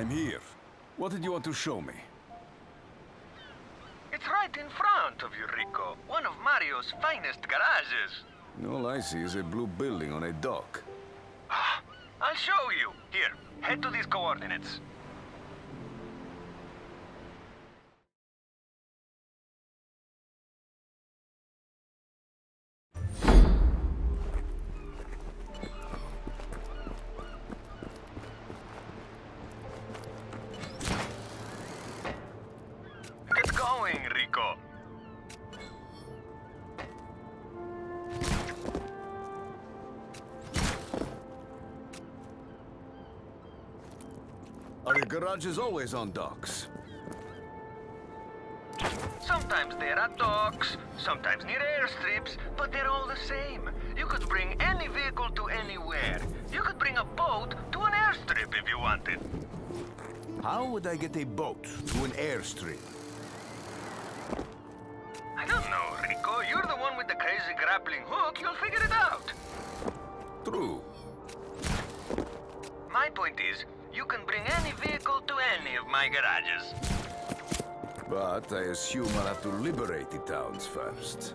I'm here. What did you want to show me? It's right in front of you, Rico. One of Mario's finest garages. All I see is a blue building on a dock. Ah, I'll show you. Here, head to these coordinates. Are your garages always on docks? Sometimes they're at docks, sometimes near airstrips, but they're all the same. You could bring any vehicle to anywhere. You could bring a boat to an airstrip if you wanted. How would I get a boat to an airstrip? I don't know, Rico. You're the one with the crazy grappling hook. You'll figure it out. True. My point is, you can bring any vehicle to any of my garages. But I assume I'll have to liberate the towns first.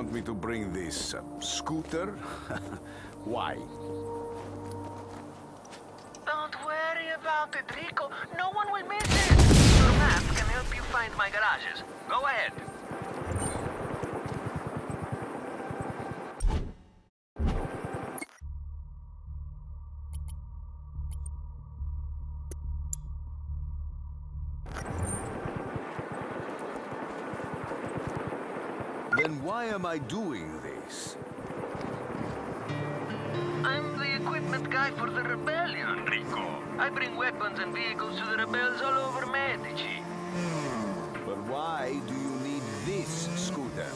want me to bring this uh, scooter? Why? Don't worry about it, Rico. No one will miss it. Your map can help you find my garages. Go ahead. Then why am I doing this? I'm the equipment guy for the rebellion, Rico. I bring weapons and vehicles to the rebels all over Medici. But why do you need this scooter?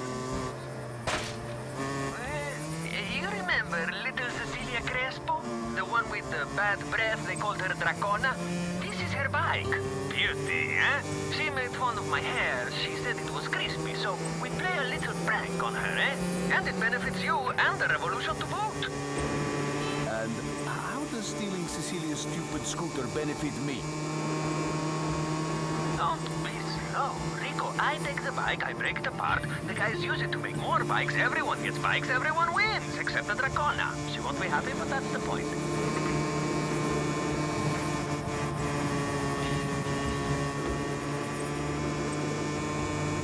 Well, you remember little Cecilia Crespo? The one with the bad breath they called her Dracona? This is her bike. Beauty, eh? She of my hair. She said it was crispy, so we play a little prank on her, eh? And it benefits you and the revolution to boot. And how does stealing Cecilia's stupid scooter benefit me? Don't be slow. Rico, I take the bike, I break it apart. The guys use it to make more bikes. Everyone gets bikes, everyone wins, except the Dracona. She won't be happy, but that's the point.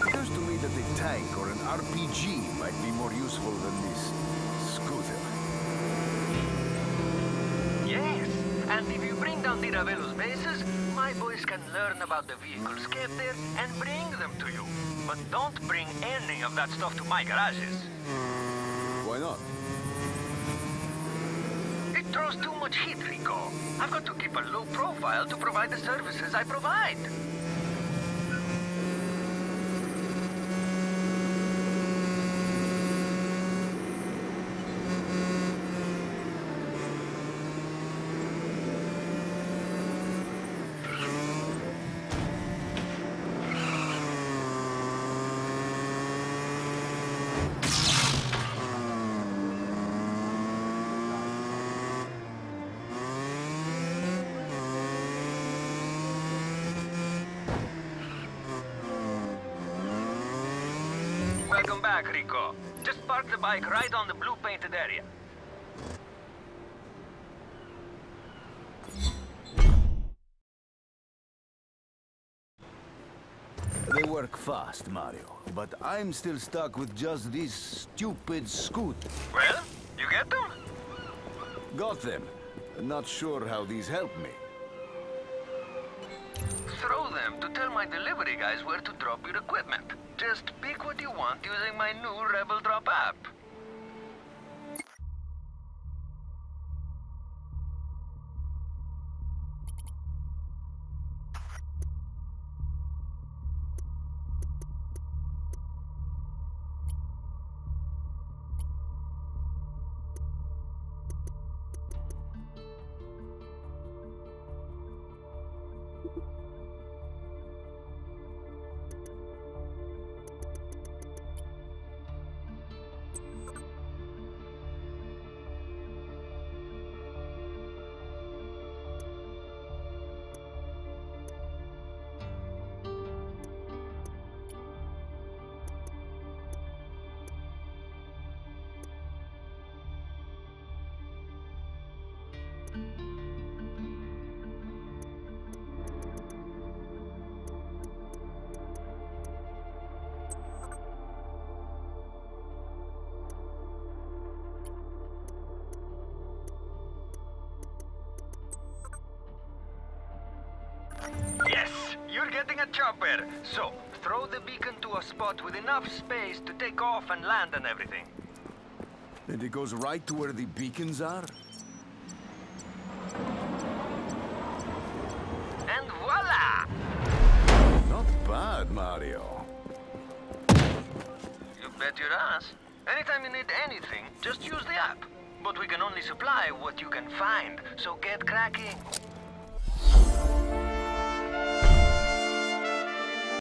Occurs to me that a tank or an RPG might be more useful than this scooter. Yes, and if you bring down Di Ravello's bases, my boys can learn about the vehicles kept there and bring them to you. But don't bring any of that stuff to my garages. Why not? It throws too much heat, Rico. I've got to keep a low profile to provide the services I provide. Welcome back, Rico. Just park the bike right on the blue painted area. They work fast, Mario. But I'm still stuck with just this stupid scoot. Well, you get them? Got them. Not sure how these help me. Them to tell my delivery guys where to drop your equipment. Just pick what you want using my new Rebel Drop app. Chopper. So, throw the beacon to a spot with enough space to take off and land and everything. And it goes right to where the beacons are? And voila! Not bad, Mario. You bet your ass. Anytime you need anything, just use the app. But we can only supply what you can find, so get cracking.